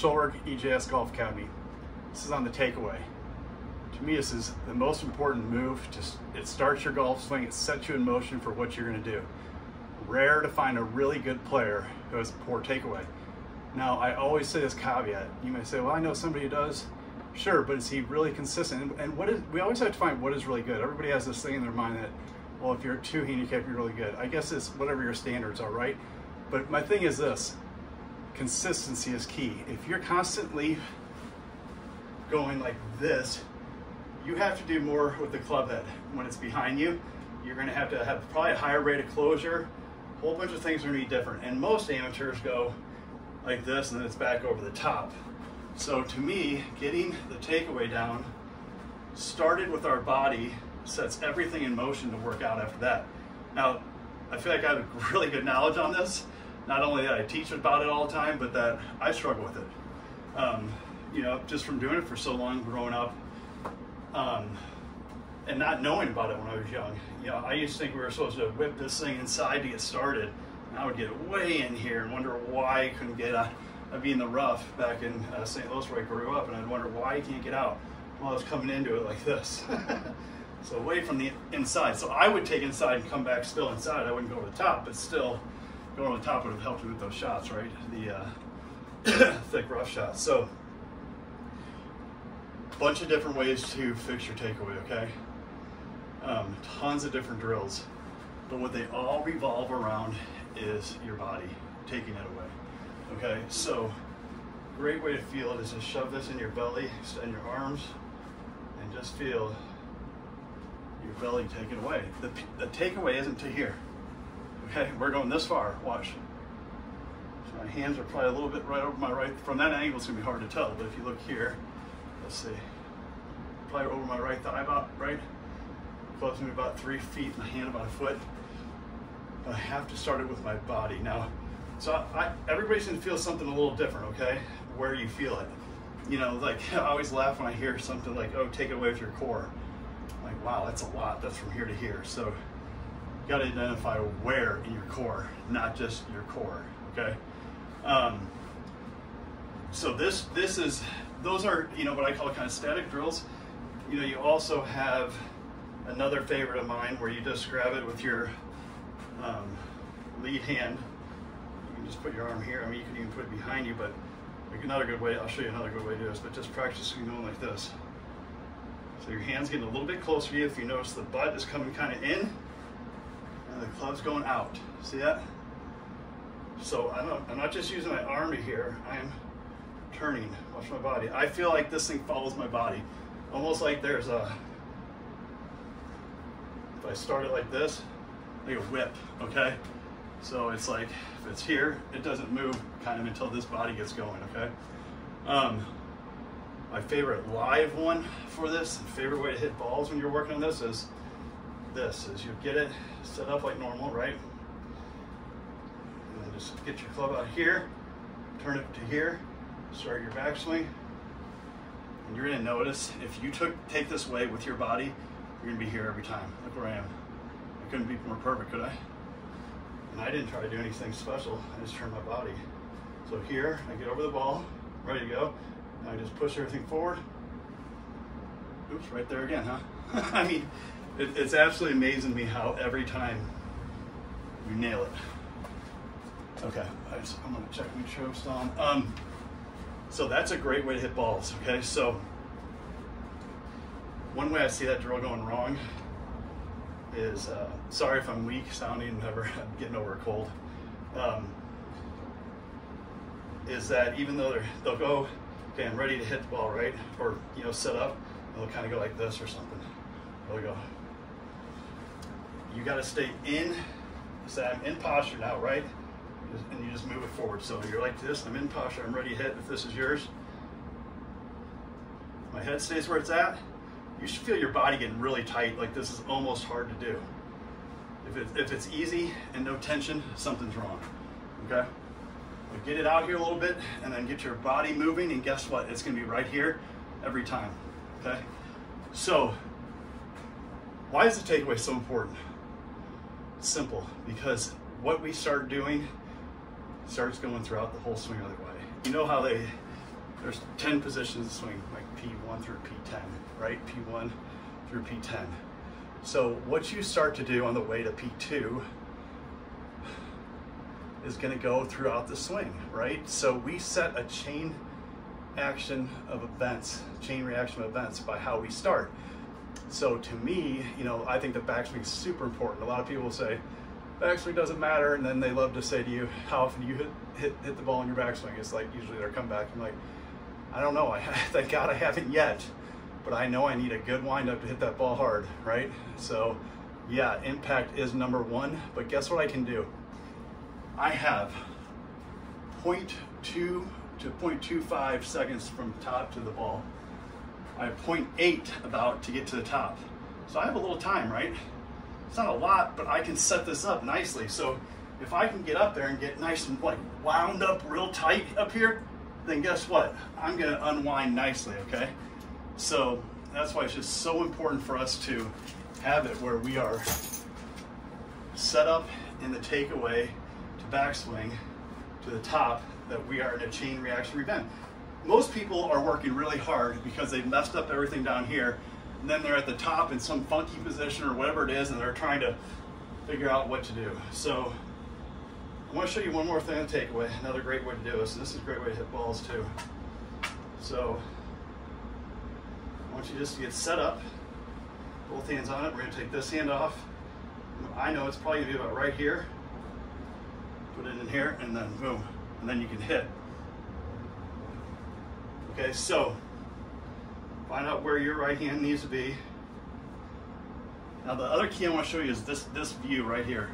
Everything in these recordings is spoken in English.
Schjolberg, EJS Golf Academy. This is on the takeaway. To me this is the most important move. Just It starts your golf swing, it sets you in motion for what you're going to do. Rare to find a really good player who has poor takeaway. Now I always say this caveat, you may say, well I know somebody who does. Sure, but is he really consistent? And what is, we always have to find what is really good. Everybody has this thing in their mind that, well if you're two handicap you're really good. I guess it's whatever your standards are, right? But my thing is this, consistency is key. If you're constantly going like this, you have to do more with the club head. When it's behind you, you're gonna have to have probably a higher rate of closure. A whole bunch of things are gonna be different. And most amateurs go like this and then it's back over the top. So to me, getting the takeaway down started with our body, sets everything in motion to work out after that. Now, I feel like I have really good knowledge on this, not only that I teach about it all the time, but that I struggle with it. Um, you know, just from doing it for so long, growing up, um, and not knowing about it when I was young. You know, I used to think we were supposed to whip this thing inside to get started. And I would get way in here and wonder why I couldn't get out. I'd be in the rough back in uh, St. Louis where I grew up, and I'd wonder why I can't get out. Well, I was coming into it like this. so away from the inside. So I would take inside and come back still inside. I wouldn't go to the top, but still going on the top would have helped me with those shots, right? The uh, thick rough shots. So, bunch of different ways to fix your takeaway, okay? Um, tons of different drills. But what they all revolve around is your body taking it away, okay? So, great way to feel it is to shove this in your belly, extend your arms, and just feel your belly taken away. The, the takeaway isn't to here. Okay, we're going this far, watch. So my hands are probably a little bit right over my right, from that angle it's gonna be hard to tell, but if you look here, let's see, probably over my right thigh about, right? Close to me about three feet, my hand about a foot. But I have to start it with my body. Now, so I, everybody's gonna feel something a little different, okay? Where you feel it. You know, like I always laugh when I hear something like, oh, take it away with your core. I'm like, wow, that's a lot, that's from here to here. So got to identify where in your core, not just your core. Okay. Um, so this this is those are you know what I call kind of static drills. You know you also have another favorite of mine where you just grab it with your um, lead hand. You can just put your arm here. I mean you can even put it behind you, but another good way. I'll show you another good way to do this. But just practice going like this. So your hand's getting a little bit closer to you. If you notice the butt is coming kind of in, and the club's going out. See that? So I'm not, I'm not just using my arm here, I'm turning, watch my body. I feel like this thing follows my body. Almost like there's a, if I start it like this, like a whip, okay? So it's like, if it's here, it doesn't move kind of until this body gets going, okay? Um, my favorite live one for this, favorite way to hit balls when you're working on this is this is you get it set up like normal, right? And then just get your club out here, turn it to here, start your backswing. And you're gonna notice if you took take this way with your body, you're gonna be here every time. Look where I am. I couldn't be more perfect, could I? And I didn't try to do anything special. I just turned my body. So here, I get over the ball, ready to go. I just push everything forward. Oops, right there again, huh? I mean, it, it's absolutely amazing to me how every time you nail it. Okay, I I'm gonna check my sure on. Um, so that's a great way to hit balls, okay? So one way I see that drill going wrong is, uh, sorry if I'm weak sounding, never getting over a cold, um, is that even though they'll go, okay, I'm ready to hit the ball, right? Or, you know, set up, they'll kind of go like this or something. We go you got to stay in, say I'm in posture now, right? And you just move it forward. So you're like this, I'm in posture, I'm ready to hit if this is yours. My head stays where it's at. You should feel your body getting really tight, like this is almost hard to do. If, it, if it's easy and no tension, something's wrong, okay? But get it out here a little bit and then get your body moving and guess what? It's gonna be right here every time, okay? So, why is the takeaway so important? Simple because what we start doing starts going throughout the whole swing other way. You know how they, there's 10 positions swing, like P1 through P10, right? P1 through P10. So what you start to do on the way to P2 is gonna go throughout the swing, right? So we set a chain action of events, chain reaction of events by how we start. So to me, you know, I think the backswing is super important. A lot of people say, backswing doesn't matter, and then they love to say to you, how often do you hit, hit, hit the ball in your backswing? It's like usually their comeback. I'm like, I don't know. I thank God I haven't yet, but I know I need a good windup to hit that ball hard, right? So yeah, impact is number one, but guess what I can do? I have 0.2 to 0.25 seconds from top to the ball. I have 0.8 about to get to the top. So I have a little time, right? It's not a lot, but I can set this up nicely. So if I can get up there and get nice and like wound up real tight up here, then guess what? I'm gonna unwind nicely, okay? So that's why it's just so important for us to have it where we are set up in the takeaway to backswing to the top that we are in a chain reaction event. Most people are working really hard because they've messed up everything down here and then they're at the top in some funky position or whatever it is and they're trying to figure out what to do. So I want to show you one more thing on takeaway, another great way to do this. And This is a great way to hit balls too. So I want you just to get set up, both hands on it. We're going to take this hand off. I know it's probably going to be about right here. Put it in here and then boom, and then you can hit. Okay, so find out where your right hand needs to be. Now the other key I want to show you is this, this view right here.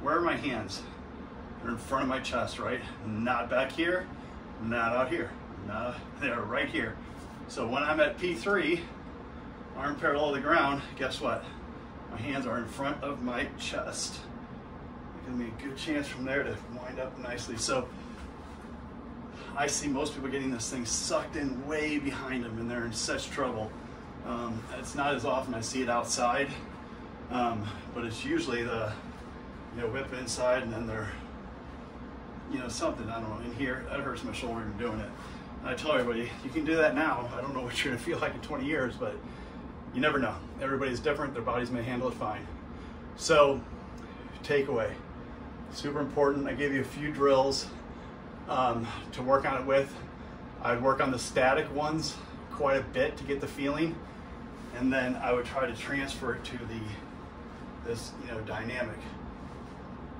Where are my hands? They're in front of my chest, right? Not back here, not out here. Not, they're right here. So when I'm at P3, arm parallel to the ground, guess what? My hands are in front of my chest. Give me a good chance from there to wind up nicely. So I see most people getting this thing sucked in way behind them and they're in such trouble. Um, it's not as often I see it outside, um, but it's usually the, you know, whip inside and then they're, you know, something, I don't know, in here, that hurts my shoulder doing it. And I tell everybody, you can do that now. I don't know what you're gonna feel like in 20 years, but you never know. Everybody's different, their bodies may handle it fine. So, takeaway, super important. I gave you a few drills um, to work on it with. I'd work on the static ones quite a bit to get the feeling, and then I would try to transfer it to the this you know dynamic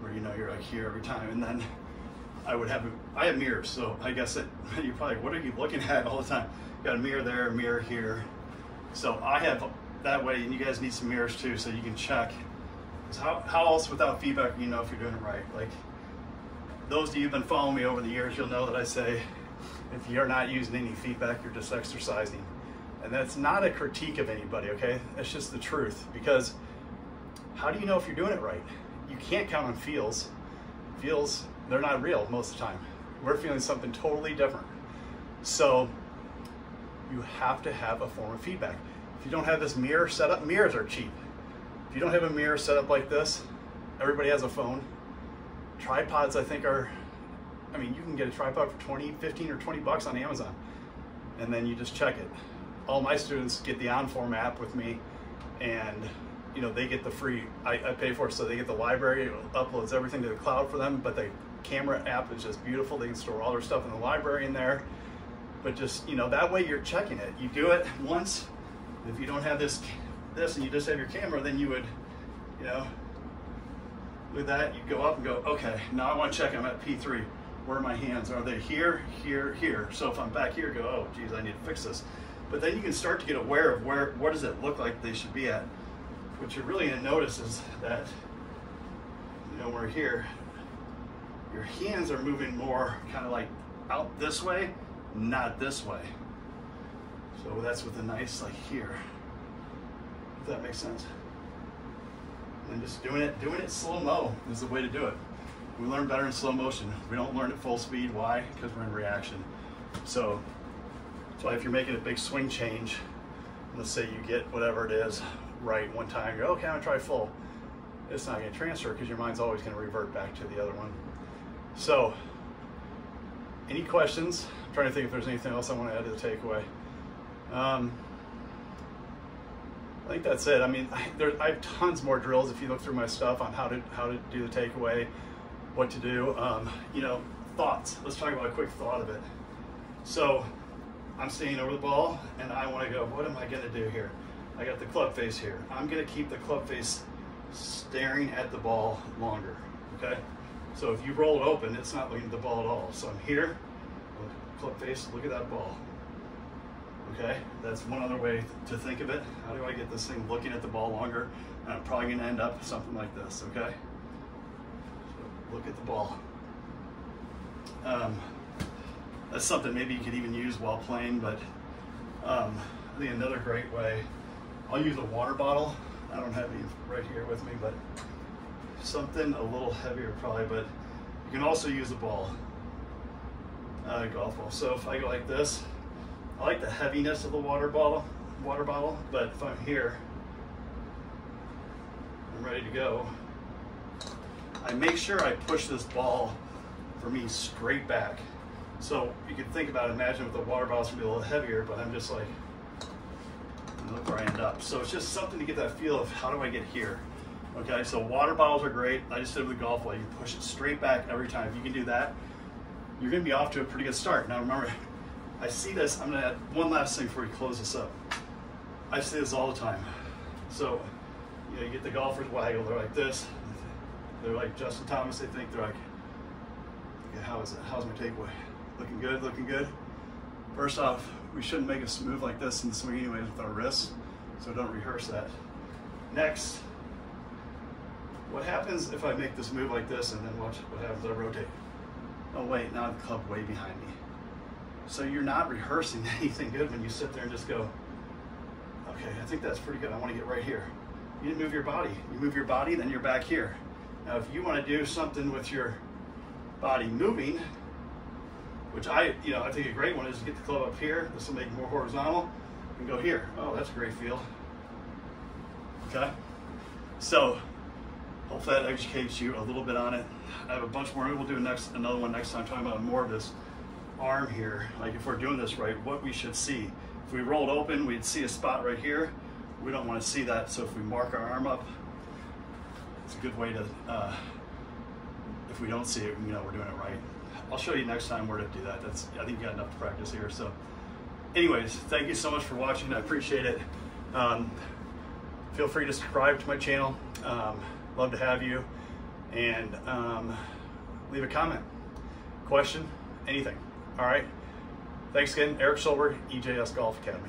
where you know you're like here every time, and then I would have I have mirrors, so I guess it, you're probably what are you looking at all the time? You Got a mirror there, a mirror here. So I have that way, and you guys need some mirrors too, so you can check. How, how else without feedback you know if you're doing it right? Like those of you who've been following me over the years, you'll know that I say, if you're not using any feedback, you're just exercising. And that's not a critique of anybody, okay? That's just the truth. Because how do you know if you're doing it right? You can't count on feels. Feels, they're not real most of the time. We're feeling something totally different. So you have to have a form of feedback. If you don't have this mirror set up, mirrors are cheap. If you don't have a mirror set up like this, everybody has a phone, tripods I think are, I mean, you can get a tripod for 20, 15 or 20 bucks on Amazon. And then you just check it. All my students get the OnForm app with me and you know, they get the free, I, I pay for it, so they get the library, it uploads everything to the cloud for them, but the camera app is just beautiful. They can store all their stuff in the library in there. But just, you know, that way you're checking it. You do it once. If you don't have this, this and you just have your camera, then you would, you know, with that, you go up and go, okay, now I want to check I'm at P3. Where are my hands? Are they here, here, here? So if I'm back here, go, oh, geez, I need to fix this. But then you can start to get aware of where, what does it look like they should be at. What you're really gonna notice is that, you know, we're here, your hands are moving more kind of like out this way, not this way. So that's with a nice like here, if that makes sense and just doing it, doing it slow-mo is the way to do it. We learn better in slow motion. We don't learn at full speed. Why? Because we're in reaction. So, so if you're making a big swing change, let's say you get whatever it is right one time, you go, okay, I'm gonna try full. It's not gonna transfer because your mind's always gonna revert back to the other one. So any questions? I'm trying to think if there's anything else I want to add to the takeaway. Um, I think that's it. I mean, I, there, I have tons more drills if you look through my stuff on how to how to do the takeaway, what to do. Um, you know, thoughts. Let's talk about a quick thought of it. So, I'm staying over the ball, and I want to go. What am I going to do here? I got the club face here. I'm going to keep the club face staring at the ball longer. Okay. So if you roll it open, it's not looking at the ball at all. So I'm here, club face. Look at that ball. Okay, that's one other way to think of it. How do I get this thing looking at the ball longer? And I'm probably gonna end up something like this, okay? So look at the ball. Um, that's something maybe you could even use while playing, but um, I think another great way, I'll use a water bottle. I don't have any right here with me, but something a little heavier probably, but you can also use a ball, uh, golf ball. So if I go like this, I like the heaviness of the water bottle, water bottle, but if I'm here, I'm ready to go. I make sure I push this ball for me straight back. So you can think about, imagine if the water bottle's gonna be a little heavier, but I'm just like, look where I end up. So it's just something to get that feel of how do I get here? Okay, so water bottles are great. I just did it with the golf ball. You push it straight back every time. If you can do that, you're gonna be off to a pretty good start. Now remember, I see this, I'm gonna add one last thing before we close this up. I see this all the time. So, you know, you get the golfers waggle, they're like this. They're like Justin Thomas, they think they're like, okay, how is it? How's my takeaway? Looking good, looking good. First off, we shouldn't make a move like this in the swing anyways with our wrists, so don't rehearse that. Next, what happens if I make this move like this and then watch what happens, I rotate. Oh wait, now the club way behind me. So you're not rehearsing anything good when you sit there and just go, okay, I think that's pretty good. I want to get right here. You didn't move your body. You move your body, then you're back here. Now, if you want to do something with your body moving, which I, you know, I think a great one is to get the club up here. This will make it more horizontal and go here. Oh, that's a great feel. Okay. So hopefully that educates you a little bit on it. I have a bunch more. We'll do next another one next time talking about more of this arm here, like if we're doing this right, what we should see. If we rolled open, we'd see a spot right here. We don't want to see that, so if we mark our arm up, it's a good way to, uh, if we don't see it, you know we're doing it right. I'll show you next time where to do that. That's I think you got enough to practice here. So anyways, thank you so much for watching. I appreciate it. Um, feel free to subscribe to my channel. Um, love to have you. And um, leave a comment, question, anything. All right. Thanks again, Erik Schjolberg, EJS Golf Academy.